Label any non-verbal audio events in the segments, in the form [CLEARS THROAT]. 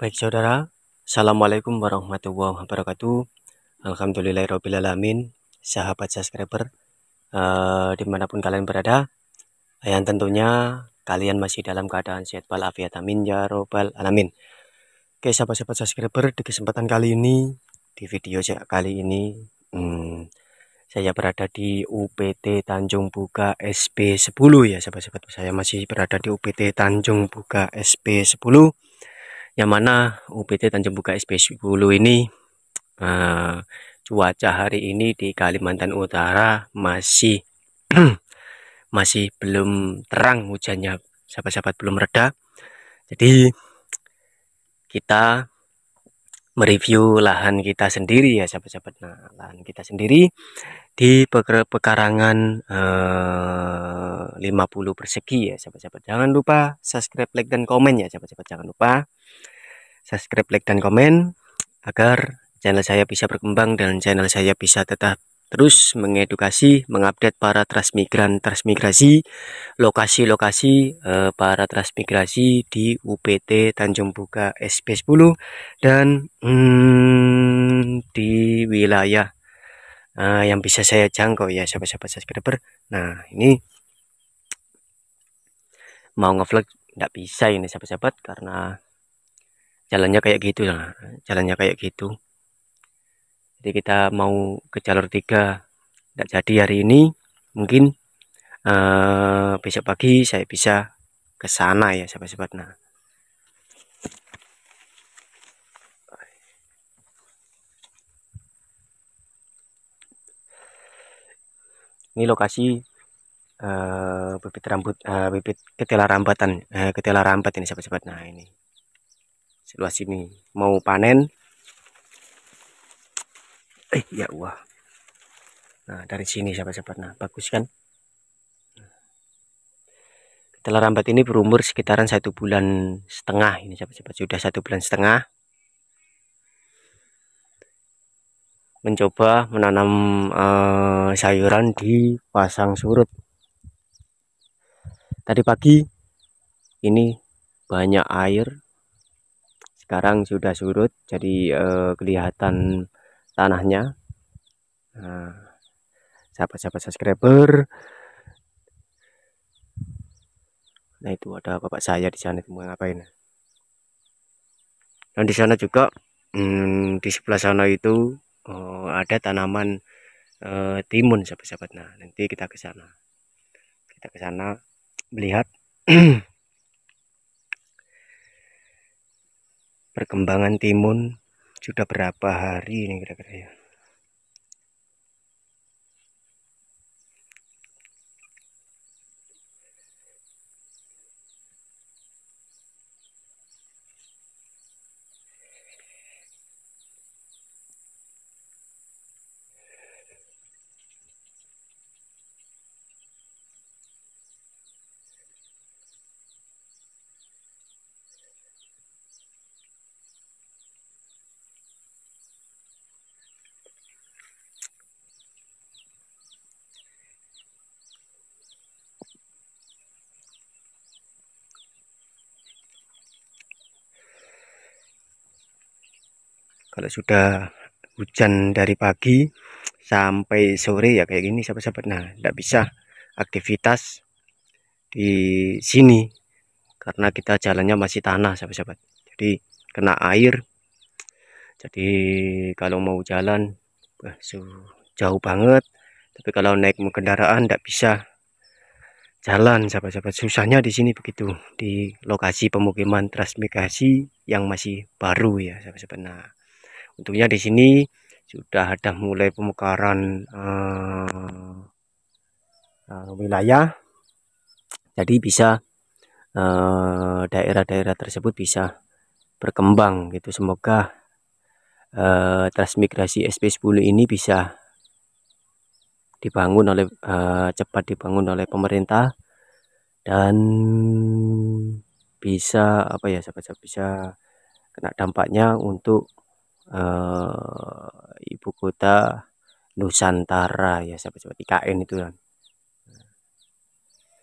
Baik saudara, Assalamualaikum warahmatullahi wabarakatuh. Alhamdulillahirrahmanirrahim Sahabat subscriber uh, Di mana pun kalian berada Yang tentunya kalian masih dalam keadaan sehat walafiat. Amin ya robbal alamin. Oke sahabat-sahabat subscriber di kesempatan kali ini Di video saya kali ini hmm, Saya berada di UPT Tanjung Buka SP10 ya sahabat-sahabat. Saya masih berada di UPT Tanjung Buka SP10 yang mana UPT Tanjung Buka SP10 ini uh, cuaca hari ini di Kalimantan Utara masih [CLEARS THROAT] masih belum terang hujannya. Sahabat-sahabat belum reda. Jadi kita mereview lahan kita sendiri ya sahabat-sahabat. Nah lahan kita sendiri di pekarangan eh, 50 persegi ya sahabat-sahabat. Jangan lupa subscribe like dan komen ya sahabat-sahabat. Jangan lupa subscribe, like, dan komen agar channel saya bisa berkembang dan channel saya bisa tetap terus mengedukasi, mengupdate para transmigran transmigrasi, lokasi-lokasi eh, para transmigrasi di UPT Tanjung Buka SP10 dan hmm, di wilayah eh, yang bisa saya jangkau ya sahabat-sahabat subscriber. Nah ini mau ngevlog tidak bisa ini sahabat-sahabat karena jalannya kayak gitu lah. Jalannya kayak gitu. Jadi kita mau ke jalur tiga. Tidak jadi hari ini mungkin uh, besok pagi saya bisa ke sana ya sahabat-sahabat. Nah ini lokasi uh, bibit rambut uh, bibit ketela rambatan uh, ketela rambat ini sahabat-sahabat nah ini. Seluas ini. Mau panen. Eh ya wah nah dari sini sahabat-sahabat nah bagus kan? Telah rambat ini berumur sekitaran satu bulan setengah ini sahabat-sahabat sudah satu bulan setengah mencoba menanam uh, sayuran di pasang surut. Tadi pagi ini banyak air sekarang sudah surut jadi eh, kelihatan tanahnya. Nah, sahabat-sahabat subscriber nah itu ada bapak saya di sana itu mau ngapain? Dan di sana juga hmm, di sebelah sana itu oh, ada tanaman eh, timun sahabat-sahabat. Nah nanti kita ke sana. Kita ke sana melihat [CLEARS THROAT] perkembangan timun sudah berapa hari ini kira-kira ya kalau sudah hujan dari pagi sampai sore ya kayak gini sahabat-sahabat. Nah tidak bisa aktivitas di sini karena kita jalannya masih tanah sahabat-sahabat. Jadi kena air. Jadi kalau mau jalan jauh banget. Tapi kalau naik kendaraan tidak bisa jalan sahabat-sahabat. Susahnya di sini begitu di lokasi pemukiman transmigrasi yang masih baru ya sahabat-sahabat. Nah Untungnya di sini sudah ada mulai pemekaran uh, uh, wilayah, jadi bisa eh, daerah-daerah uh, tersebut bisa berkembang gitu. Semoga uh, transmigrasi SP10 ini bisa dibangun oleh uh, cepat dibangun oleh pemerintah dan bisa apa ya sahabat bisa kena dampaknya untuk uh, ibu kota Nusantara ya sahabat-sahabat IKN itu kan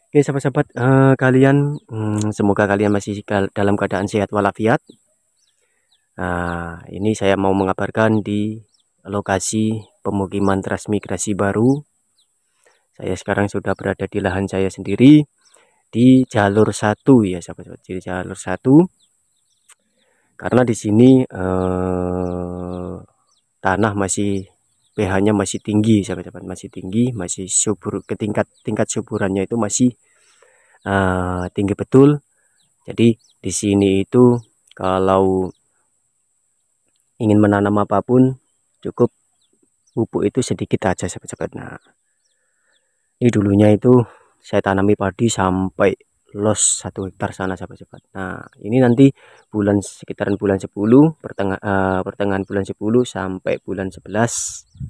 Oke sahabat-sahabat uh, kalian hmm, semoga kalian masih dalam keadaan sehat walafiat Nah, ini saya mau mengabarkan di lokasi pemukiman transmigrasi baru. Saya sekarang sudah berada di lahan saya sendiri di jalur satu ya sahabat-sahabat. Di jalur satu karena di sini eh, tanah masih pH-nya masih tinggi sahabat-sahabat, masih tinggi, masih subur ke tingkat tingkat suburannya itu masih uh, tinggi betul. Jadi di sini itu kalau ingin menanam apa pun cukup pupuk itu sedikit aja sahabat-sahabat nah ini dulunya itu saya tanami padi sampai los satu hektar sana sahabat-sahabat nah ini nanti bulan sekitaran bulan 10 pertengah uh, pertengahan bulan 10 sampai bulan 11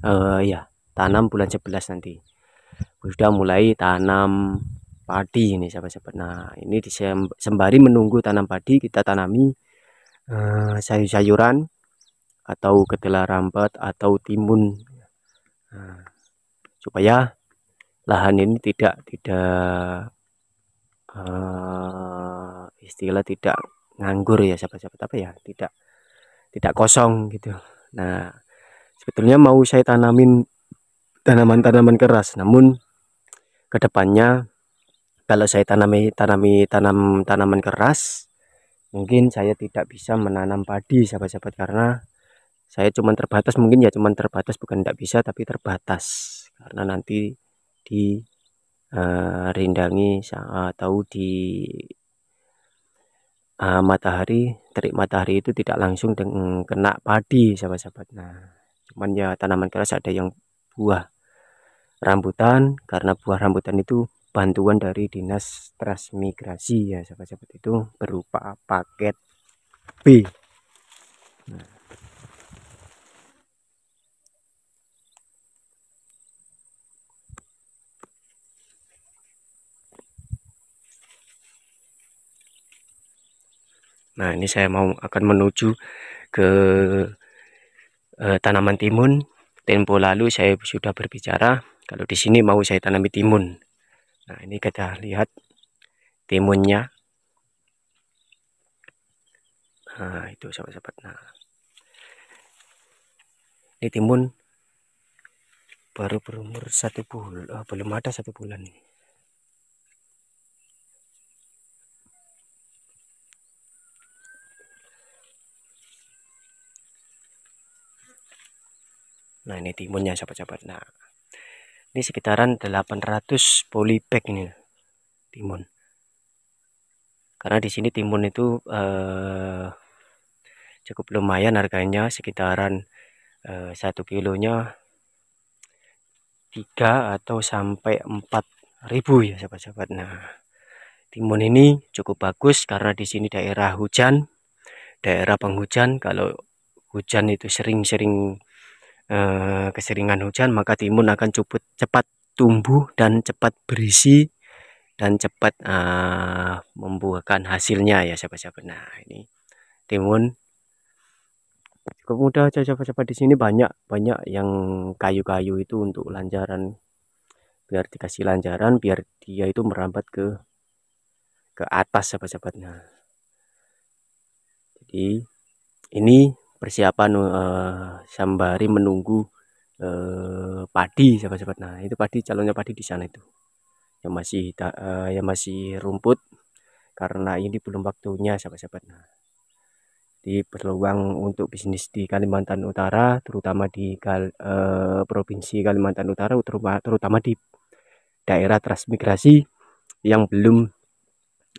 uh, ya tanam bulan 11 nanti. Sudah mulai tanam padi ini sahabat-sahabat nah ini sembari menunggu tanam padi kita tanami uh, sayur-sayuran atau ketela rambat atau timun. Nah, supaya lahan ini tidak tidak uh, istilah tidak nganggur ya sahabat-sahabat apa ya? Tidak tidak kosong gitu. Nah sebetulnya mau saya tanamin tanaman-tanaman keras namun ke depannya kalau saya tanami tanami tanam tanaman keras mungkin saya tidak bisa menanam padi sahabat-sahabat karena saya cuma terbatas mungkin ya cuma terbatas bukan tidak bisa tapi terbatas. Karena nanti di uh, rindangi atau di uh, matahari terik matahari itu tidak langsung dengan kena padi sahabat-sahabat. Nah cuman ya tanaman keras ada yang buah rambutan karena buah rambutan itu bantuan dari dinas transmigrasi ya sahabat-sahabat. Itu berupa paket B Nah, ini saya mau akan menuju ke uh, tanaman timun. Tempo lalu saya sudah berbicara kalau di sini mau saya tanami timun. Nah, ini kita lihat timunnya. Nah, itu sahabat-sahabat. Nah, ini timun baru berumur satu bulan, oh, belum ada satu bulan ini. Nah ini timunnya sahabat-sahabat. Nah ini sekitaran 800 polybag ini timun. Karena di sini timun itu eh, cukup lumayan harganya sekitaran eh, satu kilonya 3 atau sampai 4 ribu ya sahabat-sahabat. Nah timun ini cukup bagus karena di sini daerah hujan, daerah penghujan. Kalau hujan itu sering-sering Eh, keseringan hujan maka timun akan cepat cepat tumbuh dan cepat berisi dan cepat uh, membuahkan hasilnya ya sahabat-sahabat. Nah ini timun cukup mudah sahabat-sahabat. Di sini banyak banyak yang kayu-kayu itu untuk lanjaran. Biar dikasih lanjaran biar dia itu merambat ke ke atas sahabat-sahabat. Nah jadi ini persiapan uh, sambari menunggu uh, padi sahabat-sahabat. Nah itu padi calonnya padi di sana itu. Yang masih uh, yang masih rumput karena ini belum waktunya sahabat-sahabat. Nah di peluang untuk bisnis di Kalimantan Utara terutama di Kal, uh, provinsi Kalimantan Utara terutama, terutama di daerah transmigrasi yang belum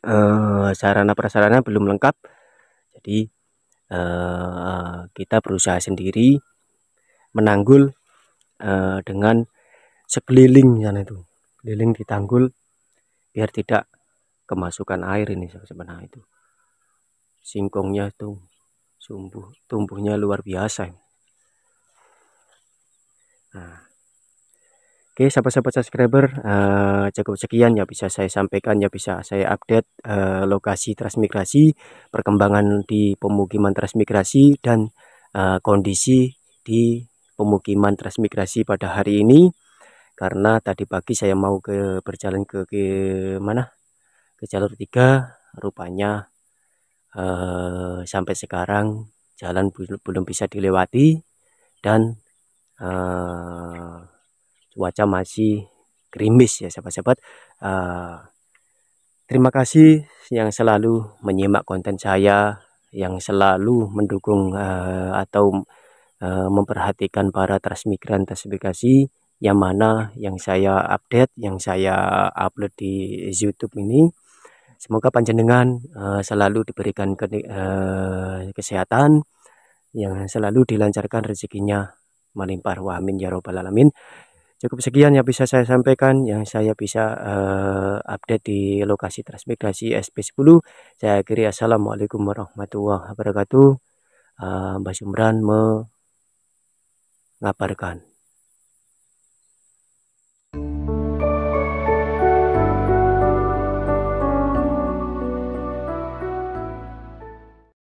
uh, sarana prasarana belum lengkap. Jadi uh, kita berusaha sendiri menanggul uh, dengan sekeliling sana itu. Keliling ditanggul biar tidak kemasukan air ini sebenarnya itu. Singkongnya itu tumbuh tumbuhnya luar biasa nah Oke, sahabat-sahabat subscriber, uh, cukup sekian ya bisa saya sampaikan ya bisa saya update uh, lokasi transmigrasi, perkembangan di pemukiman transmigrasi dan uh, kondisi di pemukiman transmigrasi pada hari ini. Karena tadi pagi saya mau ke berjalan ke, ke mana? Ke jalur 3, rupanya uh, sampai sekarang jalan belum bisa dilewati dan uh, cuaca masih gerimis ya sahabat-sahabat. Uh, terima kasih yang selalu menyimak konten saya yang selalu mendukung uh, atau uh, memperhatikan para transmigran transmigrasi yang mana yang saya update yang saya upload di YouTube ini. Semoga panjenengan uh, selalu diberikan ke, uh, kesehatan yang selalu dilancarkan rezekinya melimpah wa amin ya robbal alamin cukup sekian yang bisa saya sampaikan yang saya bisa uh, update di lokasi transmigrasi SP10 saya akhiri. Assalamualaikum warahmatullahi wabarakatuh. Uh, Mbak Sumran mengabarkan